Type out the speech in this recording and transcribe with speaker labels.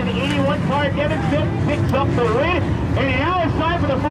Speaker 1: in the 81 car. Devin Smith picks up the win. And now outside for the